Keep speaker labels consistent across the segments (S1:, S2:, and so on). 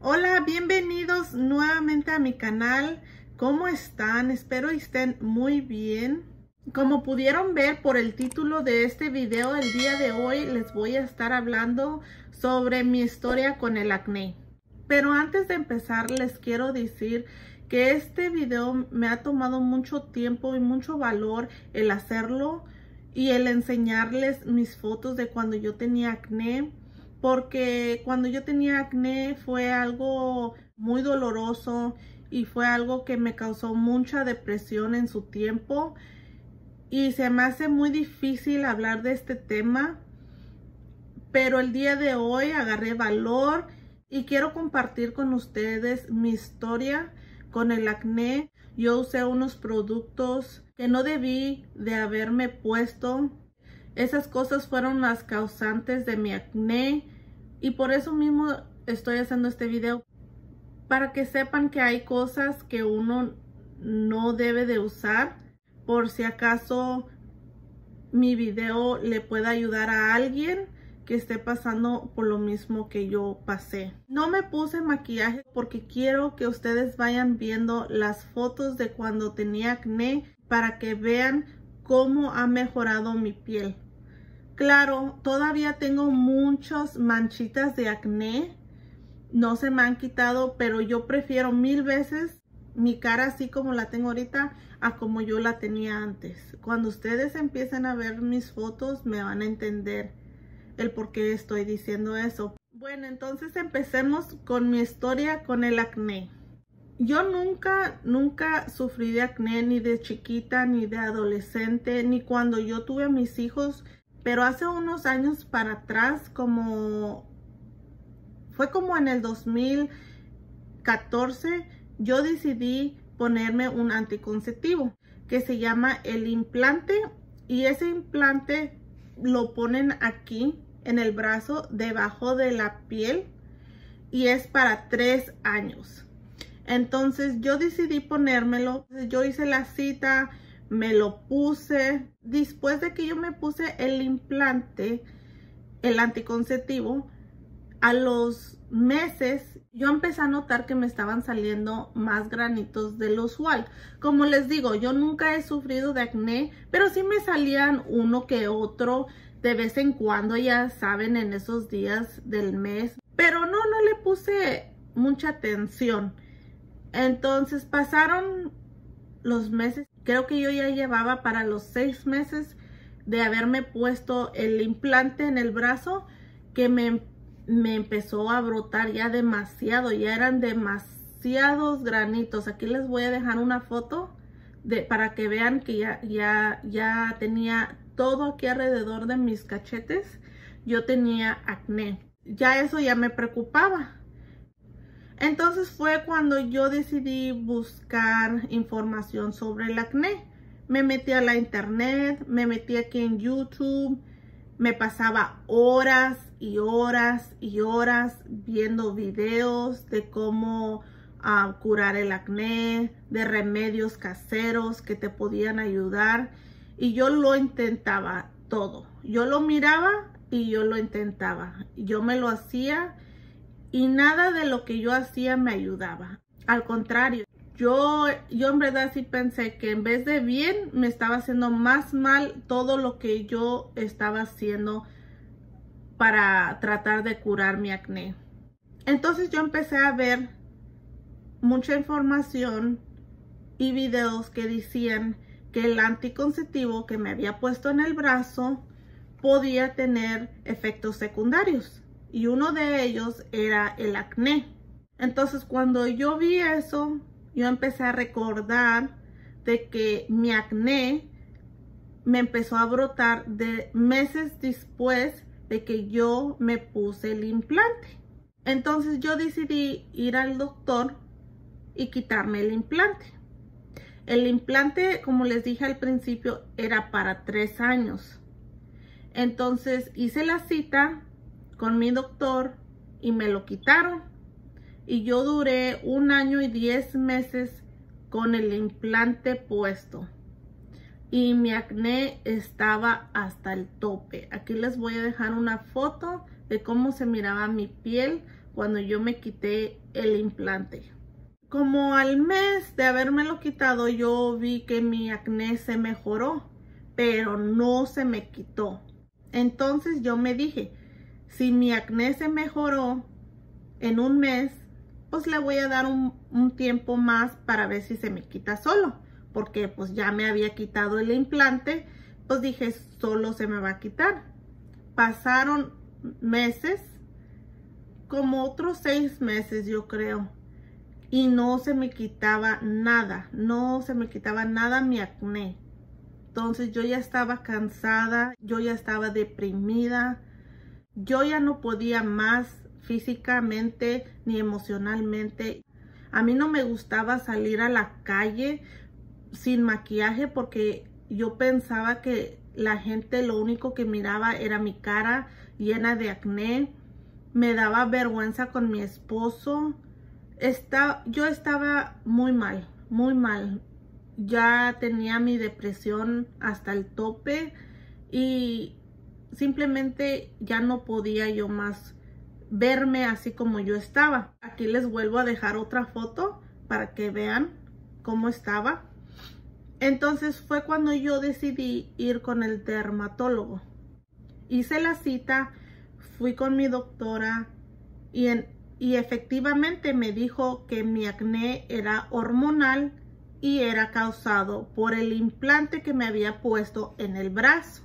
S1: Hola, bienvenidos nuevamente a mi canal. ¿Cómo están? Espero estén muy bien. Como pudieron ver por el título de este video, el día de hoy les voy a estar hablando sobre mi historia con el acné. Pero antes de empezar les quiero decir que este video me ha tomado mucho tiempo y mucho valor el hacerlo y el enseñarles mis fotos de cuando yo tenía acné porque cuando yo tenía acné fue algo muy doloroso y fue algo que me causó mucha depresión en su tiempo. Y se me hace muy difícil hablar de este tema pero el día de hoy agarré valor y quiero compartir con ustedes mi historia con el acné. Yo usé unos productos que no debí de haberme puesto. Esas cosas fueron las causantes de mi acné y por eso mismo estoy haciendo este video. Para que sepan que hay cosas que uno no debe de usar. Por si acaso mi video le pueda ayudar a alguien que esté pasando por lo mismo que yo pasé. No me puse maquillaje porque quiero que ustedes vayan viendo las fotos de cuando tenía acné para que vean cómo ha mejorado mi piel. Claro, todavía tengo muchas manchitas de acné. No se me han quitado, pero yo prefiero mil veces mi cara así como la tengo ahorita a como yo la tenía antes. Cuando ustedes empiecen a ver mis fotos me van a entender el por qué estoy diciendo eso. Bueno, entonces empecemos con mi historia con el acné. Yo nunca, nunca sufrí de acné ni de chiquita, ni de adolescente, ni cuando yo tuve a mis hijos pero hace unos años para atrás, como fue como en el 2014, yo decidí ponerme un anticonceptivo que se llama el implante y ese implante lo ponen aquí en el brazo debajo de la piel y es para tres años. Entonces yo decidí ponérmelo, yo hice la cita, me lo puse. Después de que yo me puse el implante, el anticonceptivo, a los meses yo empecé a notar que me estaban saliendo más granitos de lo usual. Como les digo, yo nunca he sufrido de acné, pero sí me salían uno que otro de vez en cuando, ya saben, en esos días del mes. Pero no, no le puse mucha atención. Entonces pasaron los meses creo que yo ya llevaba para los seis meses de haberme puesto el implante en el brazo que me, me empezó a brotar ya demasiado, ya eran demasiados granitos. Aquí les voy a dejar una foto de, para que vean que ya, ya, ya tenía todo aquí alrededor de mis cachetes. Yo tenía acné. Ya eso ya me preocupaba. Entonces fue cuando yo decidí buscar información sobre el acné. Me metí a la internet, me metí aquí en YouTube, me pasaba horas y horas y horas viendo videos de cómo ah, curar el acné, de remedios caseros que te podían ayudar. Y yo lo intentaba todo. Yo lo miraba y yo lo intentaba. Yo me lo hacía y nada de lo que yo hacía me ayudaba. Al contrario, yo, yo en verdad sí pensé que en vez de bien me estaba haciendo más mal todo lo que yo estaba haciendo para tratar de curar mi acné. Entonces yo empecé a ver mucha información y videos que decían que el anticonceptivo que me había puesto en el brazo podía tener efectos secundarios y uno de ellos era el acné. Entonces cuando yo vi eso, yo empecé a recordar de que mi acné me empezó a brotar de meses después de que yo me puse el implante. Entonces yo decidí ir al doctor y quitarme el implante. El implante, como les dije al principio, era para tres años. Entonces hice la cita con mi doctor y me lo quitaron. Y yo duré un año y diez meses con el implante puesto. Y mi acné estaba hasta el tope. Aquí les voy a dejar una foto de cómo se miraba mi piel cuando yo me quité el implante. Como al mes de lo quitado, yo vi que mi acné se mejoró, pero no se me quitó. Entonces yo me dije, si mi acné se mejoró en un mes, pues le voy a dar un, tiempo más para ver si se me quita solo. Porque pues ya me había quitado el implante, pues dije, solo se me va a quitar. Pasaron meses como otros seis meses yo creo y no se me quitaba nada, no se me quitaba nada mi acné. Entonces yo ya estaba cansada, yo ya estaba deprimida, yo ya no podía más físicamente ni emocionalmente. A mí no me gustaba salir a la calle sin maquillaje porque yo pensaba que la gente lo único que miraba era mi cara llena de acné me daba vergüenza con mi esposo. yo estaba muy mal, muy mal. Ya tenía mi depresión hasta el tope y simplemente ya no podía yo más verme así como yo estaba. Aquí les vuelvo a dejar otra foto para que vean cómo estaba. Entonces fue cuando yo decidí ir con el dermatólogo. Hice la cita fui con mi doctora y, y efectivamente me dijo que mi acné era hormonal y era causado por el implante que me había puesto en el brazo.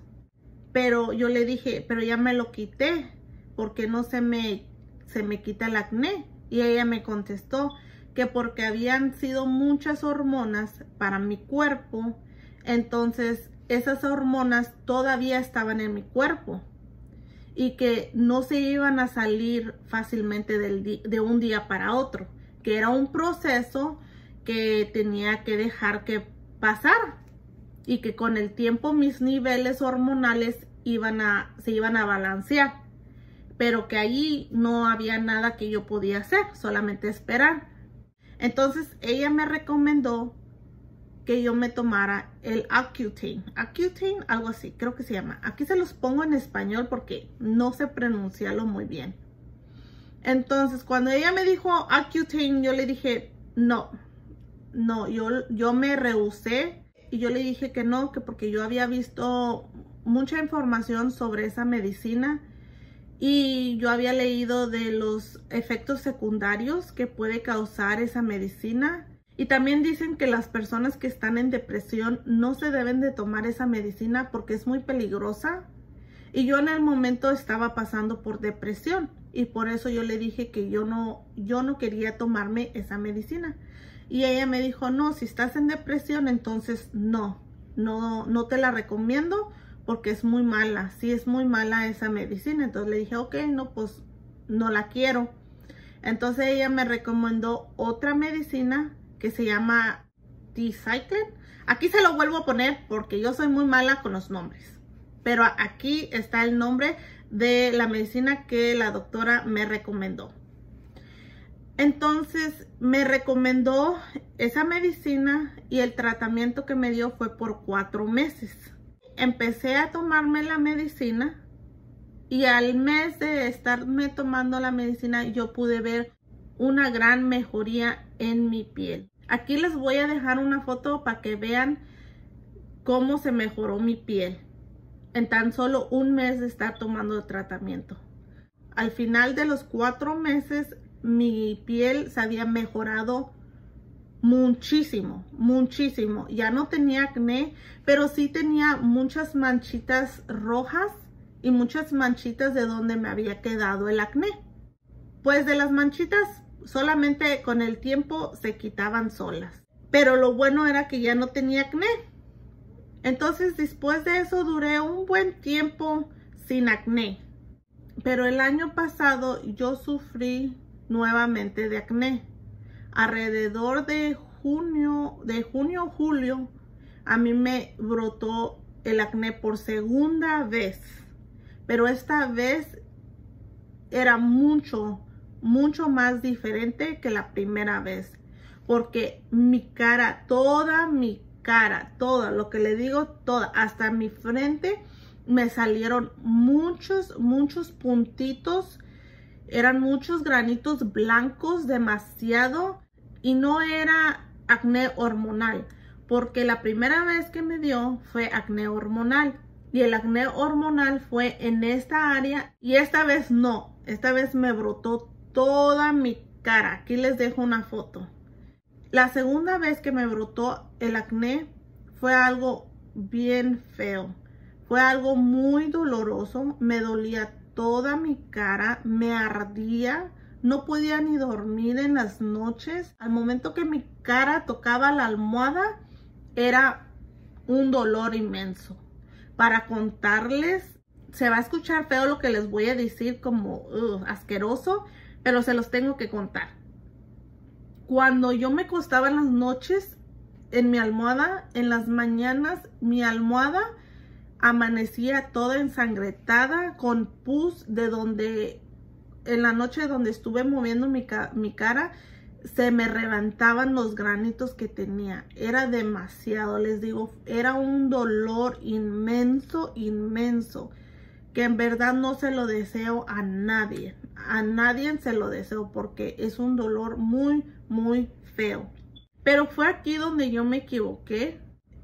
S1: Pero yo le dije, pero ya me lo quité, porque no se me, se me quita el acné. Y ella me contestó que porque habían sido muchas hormonas para mi cuerpo, entonces esas hormonas todavía estaban en mi cuerpo y que no se iban a salir fácilmente de un día para otro, que era un proceso que tenía que dejar que pasar y que con el tiempo mis niveles hormonales iban a, se iban a balancear, pero que allí no había nada que yo podía hacer, solamente esperar. Entonces ella me recomendó que yo me tomara el Accutane. Accutane, algo así, creo que se llama. Aquí se los pongo en español porque no sé pronunciarlo muy bien. Entonces, cuando ella me dijo Accutane, yo le dije, no, no, yo, yo me rehusé. Y yo le dije que no, que porque yo había visto mucha información sobre esa medicina y yo había leído de los efectos secundarios que puede causar esa medicina y también dicen que las personas que están en depresión no se deben de tomar esa medicina porque es muy peligrosa. Y yo en el momento estaba pasando por depresión y por eso yo le dije que yo no, yo no quería tomarme esa medicina. Y ella me dijo, no, si estás en depresión, entonces no, no, no te la recomiendo porque es muy mala. Sí es muy mala esa medicina. Entonces le dije, ok, no, pues no la quiero. Entonces ella me recomendó otra medicina que se llama D-Cyclen. Aquí se lo vuelvo a poner porque yo soy muy mala con los nombres. Pero aquí está el nombre de la medicina que la doctora me recomendó. Entonces me recomendó esa medicina y el tratamiento que me dio fue por cuatro meses. Empecé a tomarme la medicina y al mes de estarme tomando la medicina yo pude ver una gran mejoría en mi piel. Aquí les voy a dejar una foto para que vean cómo se mejoró mi piel en tan solo un mes de estar tomando el tratamiento. Al final de los cuatro meses mi piel se había mejorado muchísimo, muchísimo. Ya no tenía acné, pero sí tenía muchas manchitas rojas y muchas manchitas de donde me había quedado el acné. Pues de las manchitas solamente con el tiempo se quitaban solas. Pero lo bueno era que ya no tenía acné. Entonces después de eso duré un buen tiempo sin acné. Pero el año pasado yo sufrí nuevamente de acné. Alrededor de junio, de junio julio, a mí me brotó el acné por segunda vez. Pero esta vez era mucho, mucho más diferente que la primera vez. Porque mi cara, toda mi cara, toda, lo que le digo, toda, hasta mi frente, me salieron muchos, muchos puntitos Eran muchos granitos blancos, demasiado, y no era acné hormonal, porque la primera vez que me dio fue acné hormonal. Y el acné hormonal fue en esta área y esta vez no, esta vez me brotó toda mi cara. Aquí les dejo una foto. La segunda vez que me brotó el acné fue algo bien feo. Fue algo muy doloroso. Me dolía toda mi cara, me ardía. No podía ni dormir en las noches. Al momento que mi cara tocaba la almohada, era un dolor inmenso. Para contarles, se va a escuchar feo lo que les voy a decir como asqueroso, pero se los tengo que contar. Cuando yo me acostaba en las noches en mi almohada, en las mañanas mi almohada amanecía toda ensangretada con pus de donde en la noche donde estuve moviendo mi, mi cara se me levantaban los granitos que tenía. Era demasiado, les digo, era un dolor inmenso, inmenso, que en verdad no se lo deseo a nadie. A nadie se lo deseo porque es un dolor muy, muy feo. Pero fue aquí donde yo me equivoqué.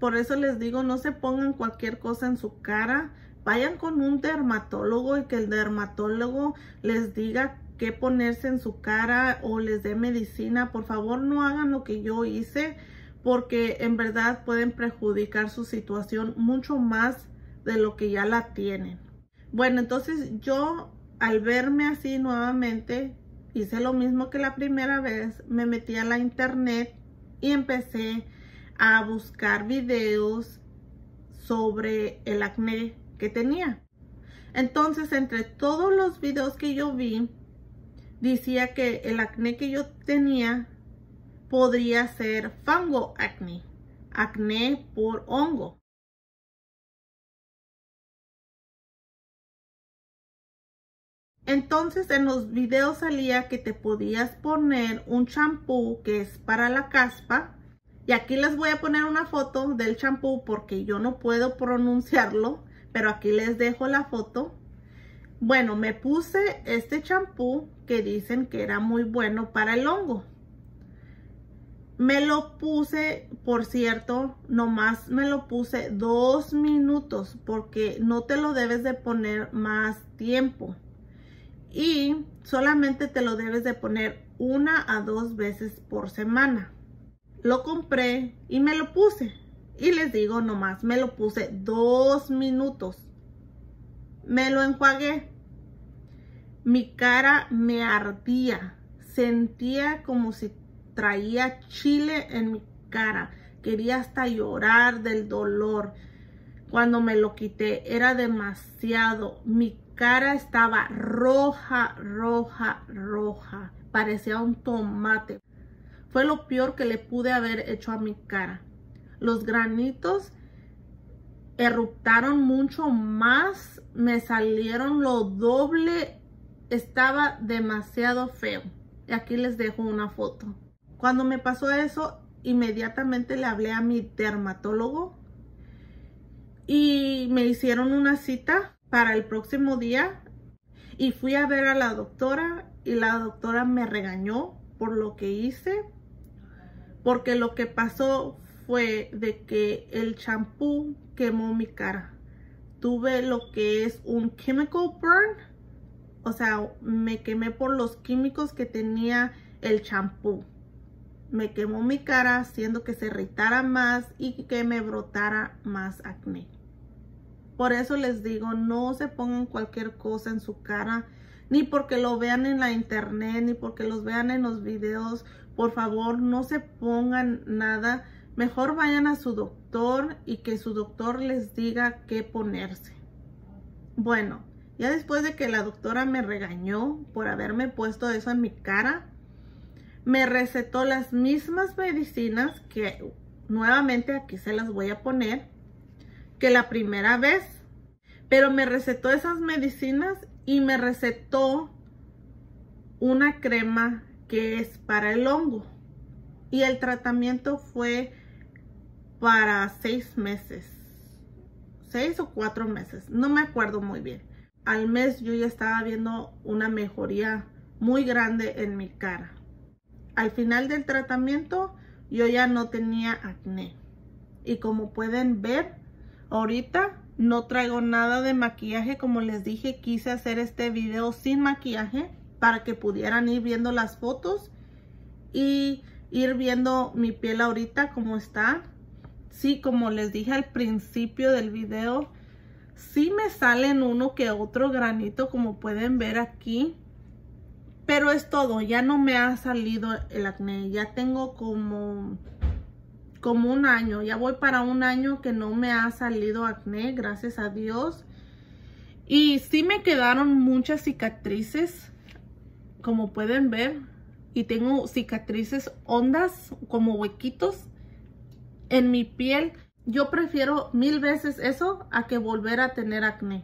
S1: Por eso les digo, no se pongan cualquier cosa en su cara. Vayan con un dermatólogo y que el dermatólogo les diga qué ponerse en su cara o les dé medicina. Por favor, no hagan lo que yo hice porque en verdad pueden perjudicar su situación mucho más de lo que ya la tienen. Bueno, entonces yo al verme así nuevamente, hice lo mismo que la primera vez, me metí a la internet y empecé a buscar videos sobre el acné que tenía. Entonces, entre todos los videos que yo vi, decía que el acné que yo tenía podría ser fango acné, acné por hongo. Entonces en los videos salía que te podías poner un champú que es para la caspa. Y aquí les voy a poner una foto del champú porque yo no puedo pronunciarlo. Pero aquí les dejo la foto. Bueno, me puse este champú que dicen que era muy bueno para el hongo. Me lo puse, por cierto, nomás me lo puse dos minutos porque no te lo debes de poner más tiempo y solamente te lo debes de poner una a dos veces por semana. Lo compré y me lo puse. Y les digo nomás, me lo puse dos minutos. Me lo enjuagué. Mi cara me ardía. Sentía como si traía chile en mi cara. Quería hasta llorar del dolor. Cuando me lo quité era demasiado. Mi cara estaba roja, roja, roja. Parecía un tomate. Fue lo peor que le pude haber hecho a mi cara. Los granitos eruptaron mucho más. Me salieron lo doble. Estaba demasiado feo. Y aquí les dejo una foto. Cuando me pasó eso, inmediatamente le hablé a mi dermatólogo y me hicieron una cita para el próximo día y fui a ver a la doctora y la doctora me regañó por lo que hice porque lo que pasó fue de que el champú quemó mi cara. Tuve lo que es un chemical burn, o sea, me quemé por los químicos que tenía el champú. Me quemó mi cara haciendo que se irritara más y que me brotara más acné. Por eso les digo, no se pongan cualquier cosa en su cara, ni porque lo vean en la internet, ni porque los vean en los videos. Por favor, no se pongan nada. Mejor vayan a su doctor y que su doctor les diga qué ponerse. Bueno, ya después de que la doctora me regañó por haberme puesto eso en mi cara, me recetó las mismas medicinas que nuevamente aquí se las voy a poner que la primera vez. Pero me recetó esas medicinas y me recetó una crema que es para el hongo. Y el tratamiento fue para seis meses. Seis o cuatro meses. No me acuerdo muy bien. Al mes yo ya estaba viendo una mejoría muy grande en mi cara. Al final del tratamiento yo ya no tenía acné. Y como pueden ver, ahorita no traigo nada de maquillaje. Como les dije, quise hacer este video sin maquillaje para que pudieran ir viendo las fotos y ir viendo mi piel ahorita como está. Sí, como les dije al principio del video, sí me salen uno que otro granito como pueden ver aquí. Pero es todo, ya no me ha salido el acné. Ya tengo como, como un año, ya voy para un año que no me ha salido acné, gracias a Dios. Y sí me quedaron muchas cicatrices, como pueden ver. Y tengo cicatrices hondas, como huequitos en mi piel. Yo prefiero mil veces eso a que volver a tener acné.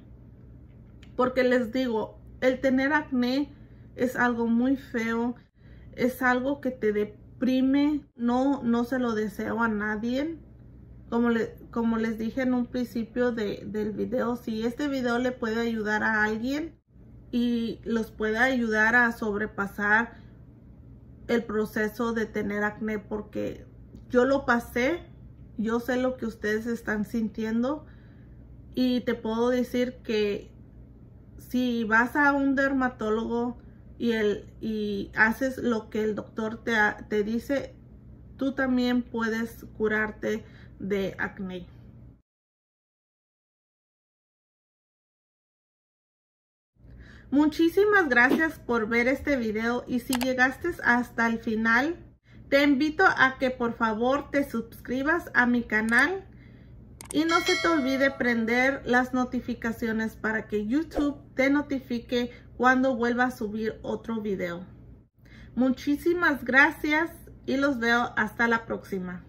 S1: Porque les digo, el tener acné es algo muy feo, es algo que te deprime, no, no se lo deseo a nadie. Como, le, como les dije en un principio de, del video, si este video le puede ayudar a alguien y los puede ayudar a sobrepasar el proceso de tener acné porque yo lo pasé, yo sé lo que ustedes están sintiendo y te puedo decir que si vas a un dermatólogo y, el, y haces lo que el doctor te, te dice, tú también puedes curarte de acné. Muchísimas gracias por ver este video y si llegaste hasta el final, te invito a que por favor te suscribas a mi canal y no se te olvide prender las notificaciones para que YouTube te notifique cuando vuelva a subir otro video. Muchísimas gracias y los veo hasta la próxima.